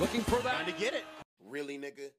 Looking for that? Trying to get it. Really, nigga?